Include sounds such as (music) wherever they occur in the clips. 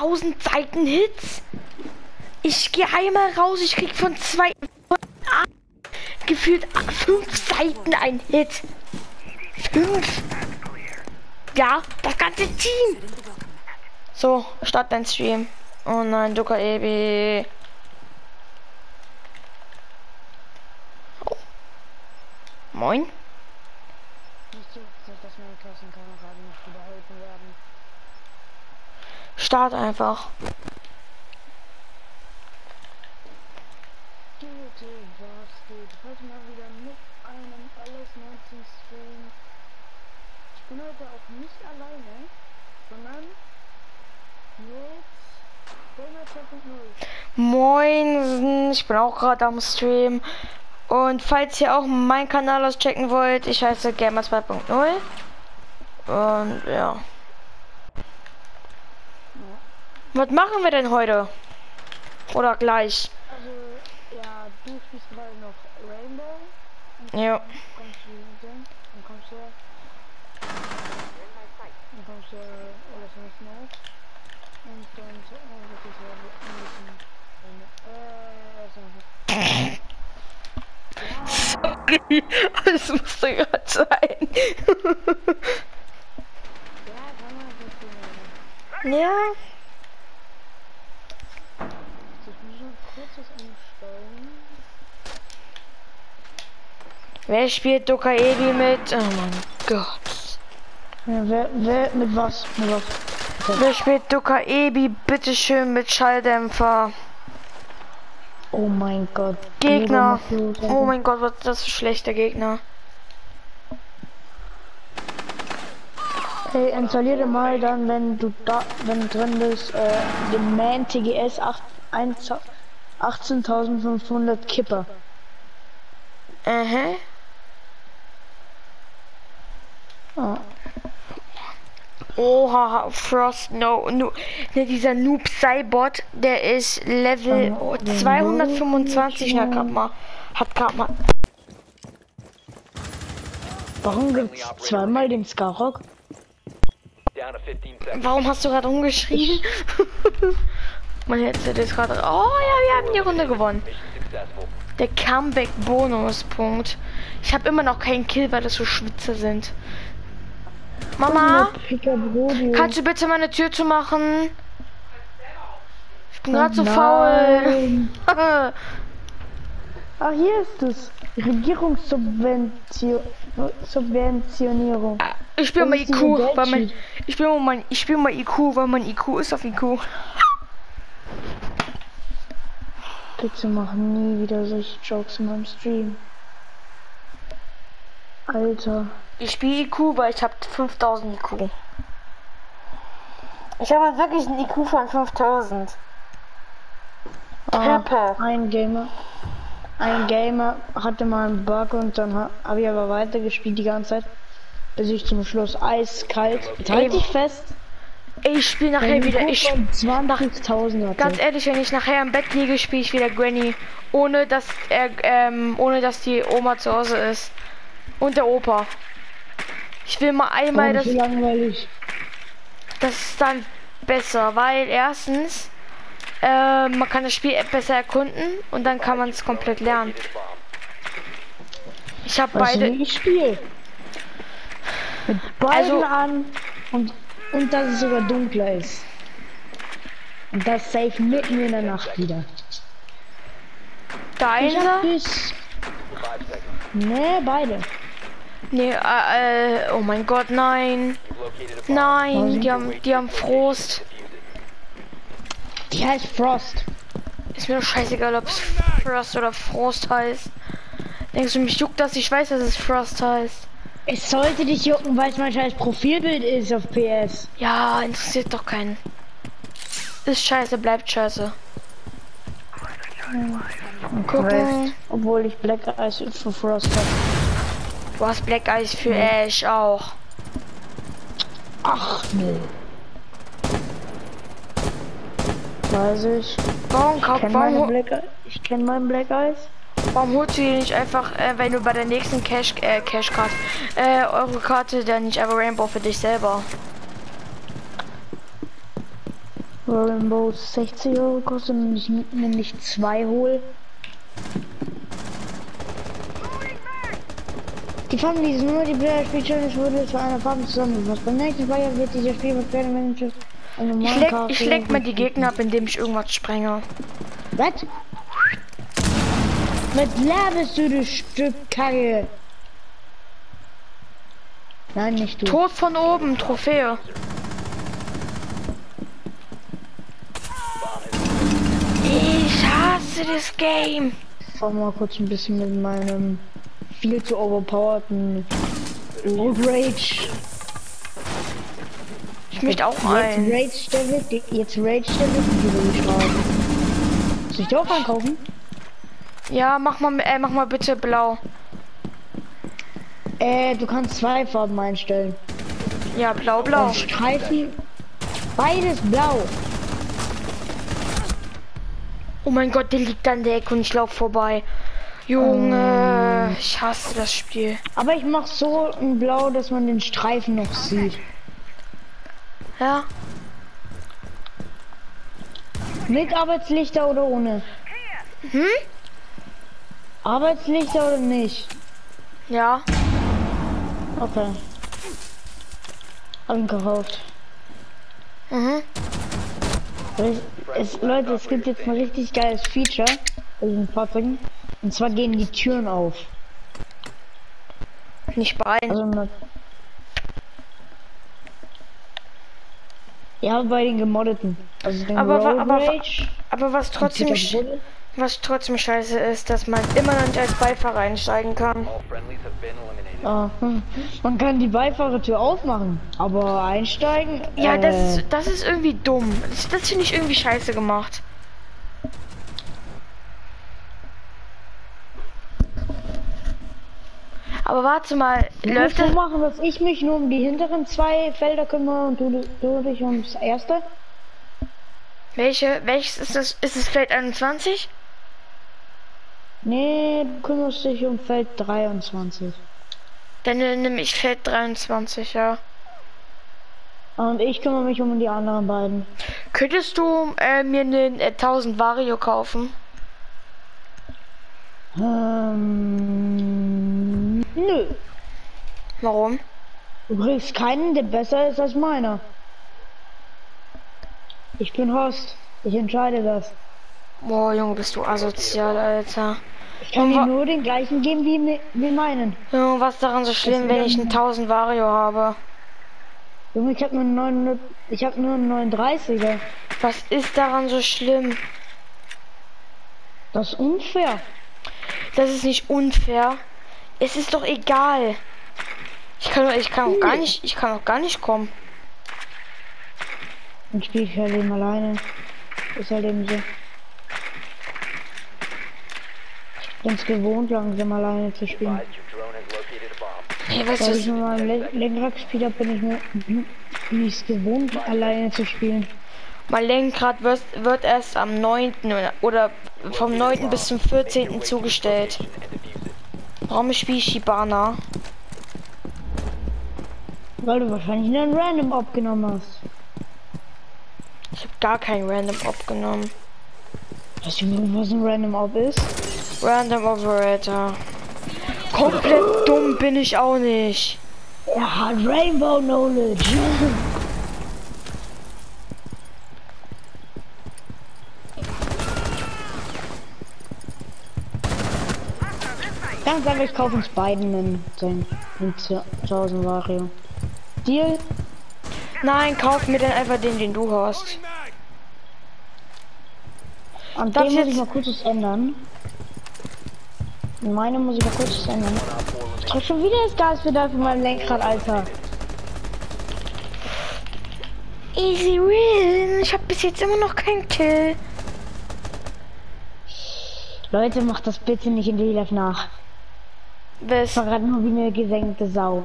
1000 Seiten Hits. Ich gehe einmal raus, ich krieg von zwei gefühlt fünf Seiten ein Hit. Fünf. Ja, das ganze Team. So, start dein Stream. Oh nein, Duka Ebi. Oh. Moin. Nicht so, dass meine Klassenkameraden nicht überhalten werden. Start einfach. Leute, was geht? Heute mal wieder mit einem alles 19 Stream. Ich bin heute auch nicht alleine, sondern mit Gamer 2.0. Moin, ich bin auch gerade am Stream. Und falls ihr auch meinen Kanal auschecken wollt, ich heiße Gamer 2.0. Und ja. Was machen wir denn heute? Oder gleich? Also, ja, du spielst gerade noch Rainbow. Ja. Kommst du denn? Dann kommst du. Dann kommst du alles nicht mehr. Und dann so, oh, das ist ja ein bisschen. Äh, (laughs) so. Sorry, das musste gerade sein. Ja, kann man das so ja. Ich muss noch kurz was umstellen. Wer spielt Dokaebi mit? Oh mein Gott. Ja, wer, wer, mit was? Mit was? Wer spielt Dokaebi? Bitteschön mit Schalldämpfer. Oh mein Gott. Gegner. Oh mein Gott, was ist das für schlechter Gegner. Hey, installiere mal dann, wenn du da, wenn drin bist, äh, den Man TGS 8 1 18500 Kipper. Aha. Oh. Oha, Frost, no, no. Ne, dieser Noob Cybot, der ist Level oh, 225, ja, grad mal. Hat grad mal. Warum gibt's zweimal den Skarrock? Down to 15 seconds. Warum hast du gerade umgeschrieben? (laughs) mein Headset ist gerade. Oh ja, wir haben die Runde gewonnen. Der Comeback-Bonuspunkt. Ich habe immer noch keinen Kill, weil das so Schwitzer sind. Mama, kannst du bitte meine Tür zu machen? Ich bin gerade so Nein. faul. Ach, (laughs) hier ist es. Regierungssubventionierung. Subventionierung. Ich spiele mal IQ, weil mein, ich spiele mal, ich spiele mal IQ, weil mein IQ ist auf IQ. Bitte mach nie wieder solche Jokes in meinem Stream. Alter. Ich spiele IQ, weil ich habe 5000 IQ. Ich habe wirklich ein IQ von 5000. Ah, Pepe. ein Gamer. Ein Gamer hatte mal einen Bug und dann ha- habe ich aber weitergespielt die ganze Zeit. Bis ich zum Schluss eiskalt. Halt dich fest. Ich spiele nachher Ein wieder. Ich, von 20.000 ganz ehrlich, wenn ich nachher im Bett liege, spiele ich wieder Granny. Ohne dass er, ähm, ohne dass die Oma zu Hause ist. Und der Opa. Ich will mal einmal, so langweilig. das ist dann besser, weil erstens äh, man kann das Spiel besser erkunden und dann kann man es komplett lernen. Ich habe beide, ich spiele? Mit beiden Also- an und, und dass es sogar dunkler ist. Und das safe mitten in der Nacht wieder. der Ich hab eine, bis... Nee, beide. Nee, äh, äh, oh mein Gott, nein, nein, die haben, die haben Frost. Die heißt Frost. Ist mir doch scheißegal, ob es Frost oder Frost heißt. Denkst du, mich juckt das? Ich weiß, dass es Frost heißt. Es sollte dich jucken, weil es mein scheiß Profilbild ist auf PS. Ja, interessiert doch keinen. Ist scheiße, bleibt scheiße. Gucken. Obwohl ich Black Eyes für Frost habe. Du hast Black Eyes für Ash auch. Ach nee. Weiß ich. Warum, kau- Ich warum, Black Eyes. Ich kenne meinen Black Eyes. warum holst du die nicht einfach, äh, wenn du bei der nächsten Cash, äh, Cash Card, äh, eure Karte dann nicht einfach Rainbow für dich selber? Rainbow 60 Euro kostet und ich nämlich zwei hol. Die nur die Player Spiel Challenge wurde zu einer Farbe zusammengefasst. Beim nächsten Player wird dieser Spiel mit Player Manager und Ich leck, ich leck mal die Gegner ab, indem ich irgendwas sprenge. Was? Was laberst du, du Stück Kacke? Nein, nicht du. Tod von oben, Trophäe. Ich hasse das Game. Ich fahr mal kurz ein bisschen mit meinem viel zu overpowerten Road Rage. Ich möchte auch Jetzt. Rage Stelle, jetzt Rage Stelle, die will ich haben. Soll ich die auch ankaufen? Ja, mach mal, äh, mach mal bitte blau. Äh, du kannst zwei Farben einstellen. Ja, blau, blau. Und Streifen, beides blau. Oh mein Gott, der liegt an der Ecke und ich lauf vorbei. Junge, ich hasse das Spiel. Aber ich mach so ein Blau, dass man den Streifen noch sieht. Ja, Mit Arbeitslichter oder ohne? Hm? Arbeitslichter oder nicht? ja. Okay. Angekauft. Mhm. Es, es, Leute, es gibt jetzt ein richtig geiles Feature bei diesen Fahrzeugen. Und zwar gehen die Türen auf. Nicht bei allen. Also ja, bei den gemoddeten. Also den Aber wa- aber wa- Aber was trotzdem, was trotzdem scheiße ist, dass man immer noch nicht als Beifahrer einsteigen kann. Ah, hm. Man kann die Beifahrertür aufmachen, aber einsteigen. Ja, äh, das, das ist irgendwie dumm. Das, das finde ich irgendwie scheiße gemacht. Aber warte mal, Du läuft so das? machen, dass ich mich nur um die hinteren zwei Felder kümmere und du, du dich ums erste? Welche? Welches ist das? Ist es Feld 21? Nee, du kümmerst dich um Feld 23. Dann nehme ich Feld 23, ja. Und ich kümmere mich um die anderen beiden. Könntest du äh, mir einen äh, 1000 Vario kaufen? Ähm, nö. Warum? Du kriegst keinen, der besser ist als meiner. Ich bin Host. Ich entscheide das. Boah, Junge, bist du asozial, Alter. Ich kann dir nur den gleichen geben wie, wie meinen. Junge, was daran so schlimm, wenn ich einen 1000 Vario habe? Junge, ich habe nur einen 900, ich habe nur einen 39er. Was ist daran so schlimm? Das ist unfair. Das ist nicht unfair. Es ist doch egal. Ich kann, ich kann auch gar nicht, ich kann auch gar nicht kommen. Dann spiele ich halt eben alleine. Ist halt eben so. Ich bin's gewohnt, langsam alleine zu spielen. Hey, weißt du, ich mal Le- Lenkrad gespielt habe, bin ich mir bin (clears throat) ich's gewohnt, alleine zu spielen. mein Lenkrad wird, wird erst am 9. oder- oder vom 9. bis zum 14. zugestellt. Warum spiele ich Shibana? Weil du wahrscheinlich einen Random abgenommen hast. Ich habe gar kein Random abgenommen. Weißt du, was ein Random Op ist? Random Operator. Komplett dumm bin ich auch nicht. Er hat Rainbow Knowledge. (laughs) Ganz einfach, ich kaufe uns beiden einen, den, den 1000 Vario. Deal? Nein, kauf mir dann einfach den, den du hast. An Darf dem ich muss ich mal kurz was ändern. Meine muss ich mal kurz was ändern. Ich drück schon wieder das Gaspedal für mein Lenkrad, Alter. Easy win. Ich habe bis jetzt immer noch keinen Kill. Leute, macht das bitte nicht in die Live nach. Bis. Ich war gerade nur wie eine gesenkte Sau.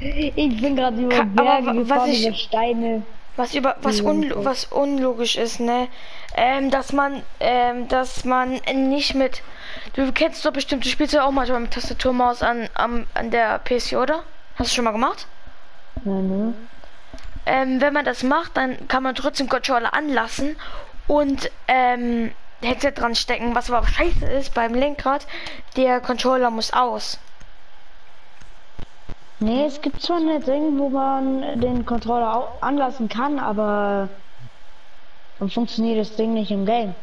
Ich bin gerade über Berge wa- was ich- über Steine. Was über was, okay. was unlogisch ist, ne? Ähm, dass man, ähm, dass man nicht mit. Du kennst doch bestimmt, du spielst ja auch manchmal mit Tastaturmaus an, am, an der PC, oder? Hast du schon mal gemacht? Ja, ne? ähm, wenn man das macht, dann kann man trotzdem Controller anlassen und ähm, Headset dran stecken. Was aber scheiße ist beim Lenkrad, der Controller muss aus. Nee, es gibt schon ein Ding, wo man den Controller au- anlassen kann, aber dann funktioniert das Ding nicht im Game.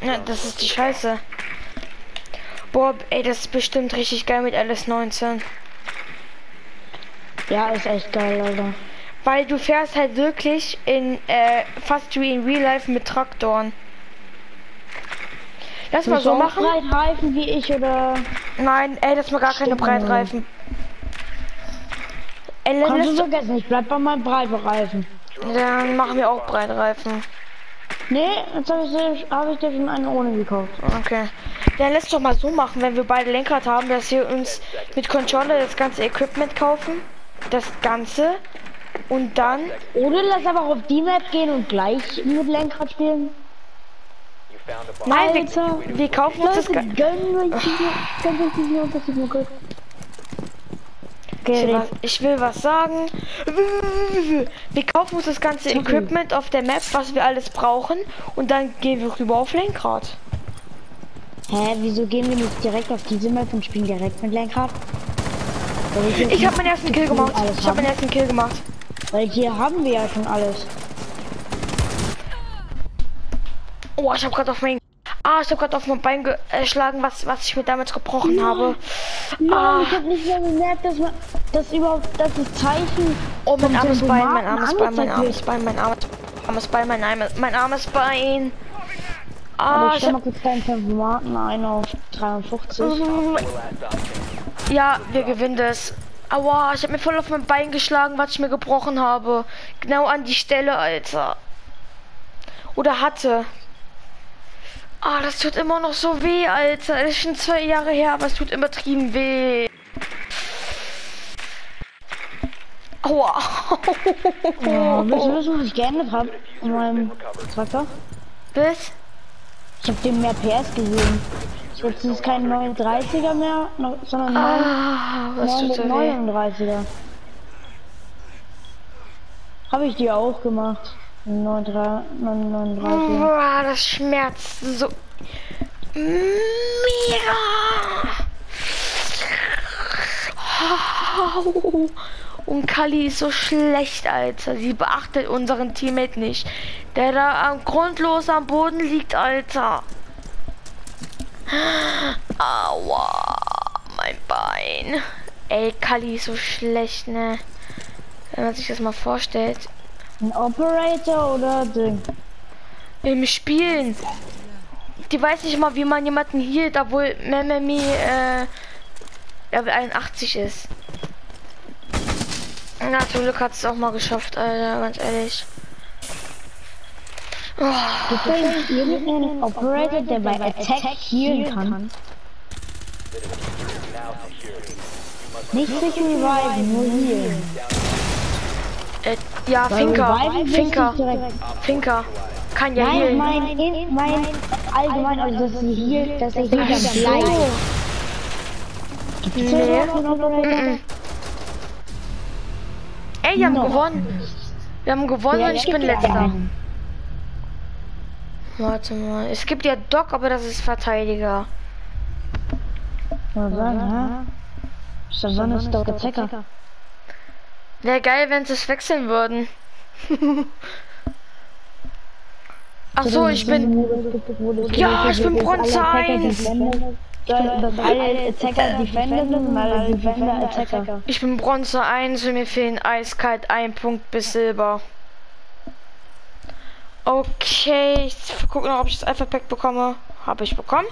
Ja, das ist die Scheiße. Boah, ey, das ist bestimmt richtig geil mit LS19. Ja, ist echt geil, Alter. Weil du fährst halt wirklich in äh, fast wie in Real Life mit Traktoren. Lass mal so machen. Breitreifen wie ich oder Nein, ey, das mal gar keine Stimmt, Mann. Breitreifen. Ey, kannst du vergessen, ich bleib bei meinem Breitreifen. dann machen wir auch Breitreifen. Nee, jetzt habe ich, hab ich dir schon einen ohne gekauft. Okay. Dann lässt doch mal so machen, wenn wir beide Lenkrad haben, dass wir uns mit Controller das ganze Equipment kaufen. Das Ganze. Und dann. Oder lass aber auf die Map gehen und gleich mit Lenkrad spielen. Nein, Alter. wir, wir kaufen uns das. Will, Okay, was, ich will was sagen. Wir kaufen uns das ganze. Equipment auf der Map, was wir alles brauchen. Und dann gehen wir rüber auf Lenkrad. Hä, wieso gehen wir nicht direkt auf diese Map und spielen direkt mit Lenkrad? Ich habe meinen ersten Kill gemacht. Ich habe meinen ersten Kill gemacht. Weil hier haben wir ja schon alles. Oh, ich habe gerade auf mein. Ah, ich habe gerade auf mein Bein geschlagen, was, was ich mir damals gebrochen habe. Nein, Ah. ich hab nicht mehr bemerkt, dass man das überhaupt das ist Zeichen. Oh, mein armes Bein, mein armes Bein, mein armes. Bein, mein armes, armes Bein, mein armes, mein armes Bein. Aber Ah, ich ich stell mal kurz deinen Tempomaten ein auf 53. Last option. ja, wir gewinnen das. Aua, ich habe mir voll auf mein Bein geschlagen, was ich mir gebrochen habe. Genau an die Stelle, Alter. Oder hatte. Ah, das tut immer noch so weh, Alter. Das ist schon zwei Jahre her, aber es tut übertrieben weh. Aua. (laughs) Ja, willst du wissen, was ich geändert habe in meinem Traktor? Bis? Ich habe den mehr PS gesehen. Jetzt ist es kein 39er mehr, sondern Ah, das tut so weh. 939er. Habe ich dir auch gemacht. 939. Boah, das schmerzt so mega. Und Kali ist so schlecht, Alter. Sie beachtet unseren Teammate nicht. Der da am grundlos am Boden liegt, Alter. Aua, mein Bein. Ey, Kali ist so schlecht, ne? Wenn man sich das mal vorstellt. Ein Operator oder Ding? Im Spielen. Die weiß nicht mal, wie man jemanden hielt, obwohl Mememi äh, Level 81 ist. Na, zum Glück hat es auch mal geschafft, Alter, ganz ehrlich. Oh, Gibt es irgendeinen Operator, der bei Attack healen kann? Nicht sich reviven, nur healen. äh, ja, Finker, du Finker. Finker. Kann ja Nein, healen. mein, in, mein allgemein, also dass sie healt, dass er healt bleibt. Gibt es Nee. überhaupt einen Operator? Ey, wir haben gewonnen. Wir haben gewonnen Ja, und ich bin letzter. Warte mal. Es gibt ja Doc, aber das ist Verteidiger. Mal sagen, ja. Wann ist der Attacker? Wäre geil, wenn sie es wechseln würden. (laughs) Ach so, ich bin. Ja, ich bin Bronze 1. Dass alle Attacker Defender sind und alle Defender Attacker. Ich bin Bronze 1 und mir fehlen eiskalt ein Punkt bis Silber. Okay, ich gucke noch, ob ich das Alpha Pack bekomme. Habe ich bekommen.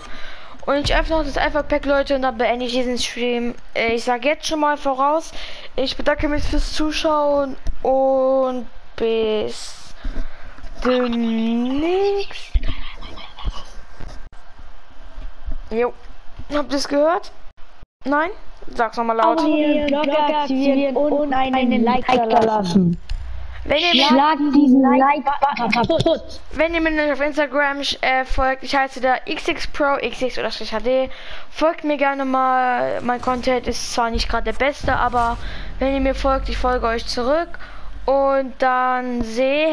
Und ich öffne noch das Alpha Pack, Leute, und dann beende ich diesen Stream. Äh, Ich sage jetzt schon mal voraus. Ich bedanke mich fürs Zuschauen und bis demnächst. Jo. Habt ihr es gehört? Nein? Sag's nochmal laut. Abonnieren, Glocke aktivieren und einen Like da lassen. Wenn ihr mir, diesen Like-Button kaputt. wenn ihr mir nicht auf Instagram äh, folgt, ich heiße da xxpro, xx oder HD. Folgt mir gerne mal. Mein Content ist zwar nicht gerade der beste, aber wenn ihr mir folgt, ich folge euch zurück. Und dann sehe